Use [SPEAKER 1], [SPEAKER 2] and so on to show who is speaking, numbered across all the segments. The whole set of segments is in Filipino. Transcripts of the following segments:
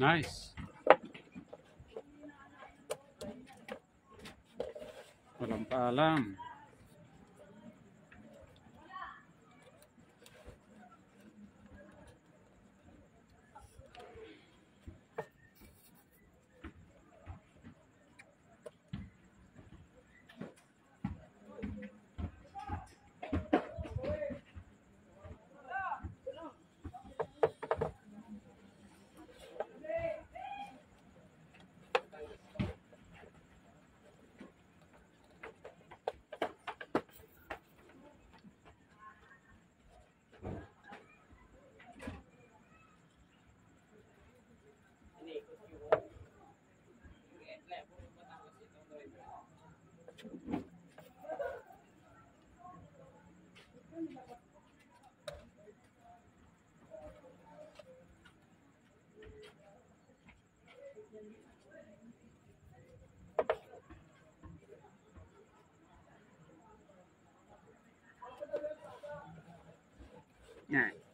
[SPEAKER 1] Nice. Walang paalam. Yeah.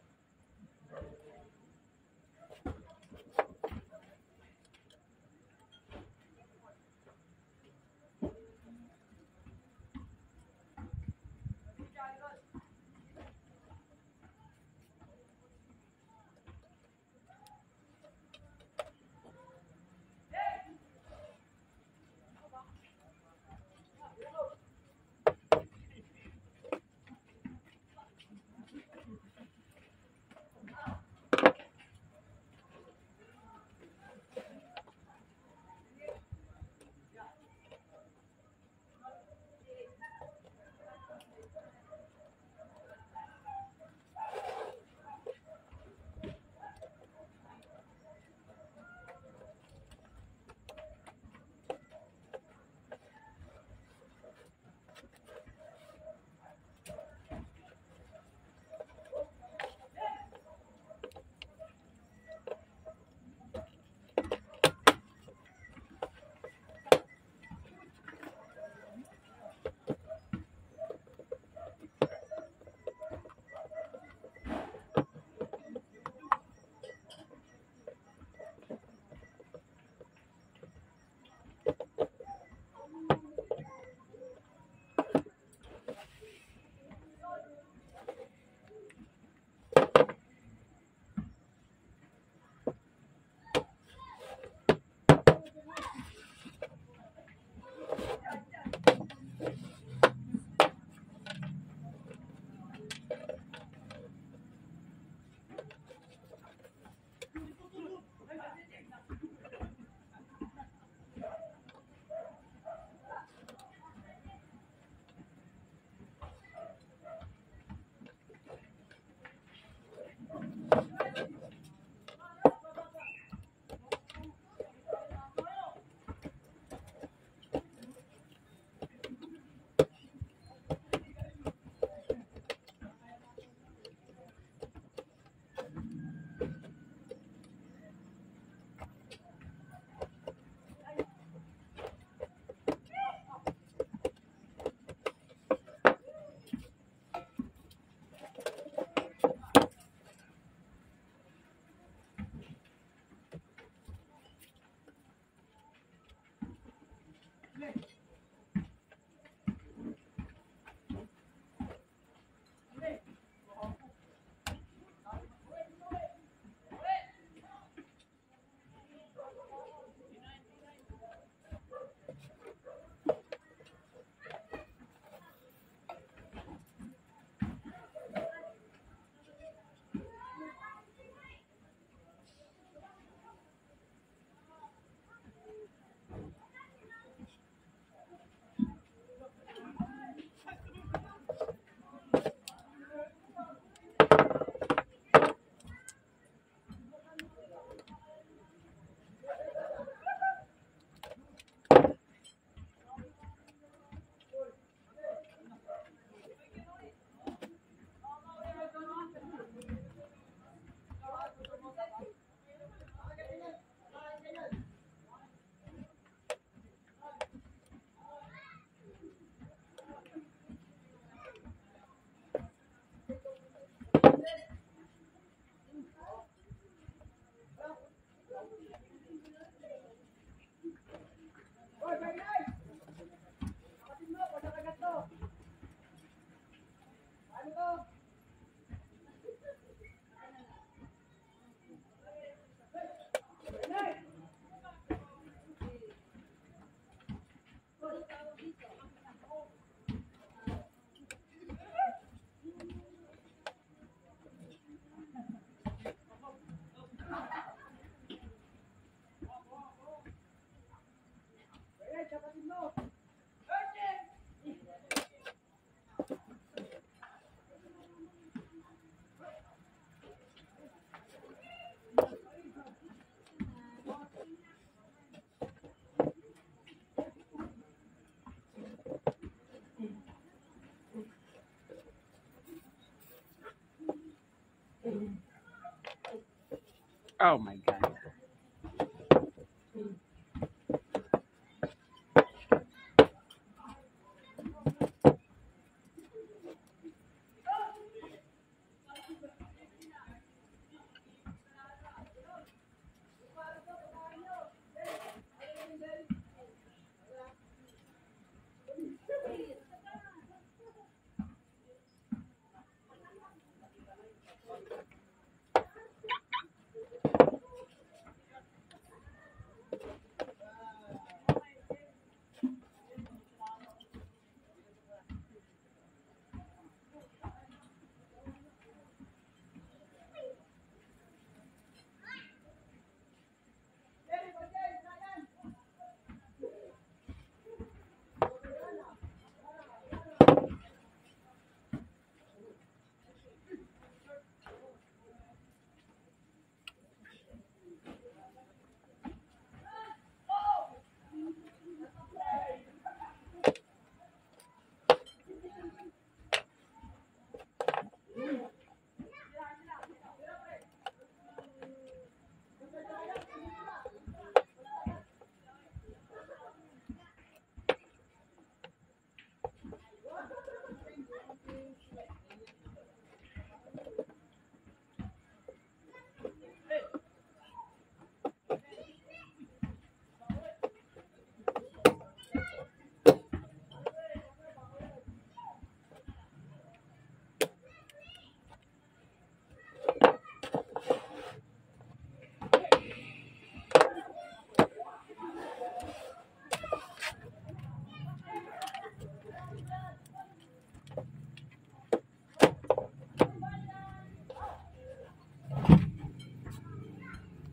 [SPEAKER 1] Oh my God.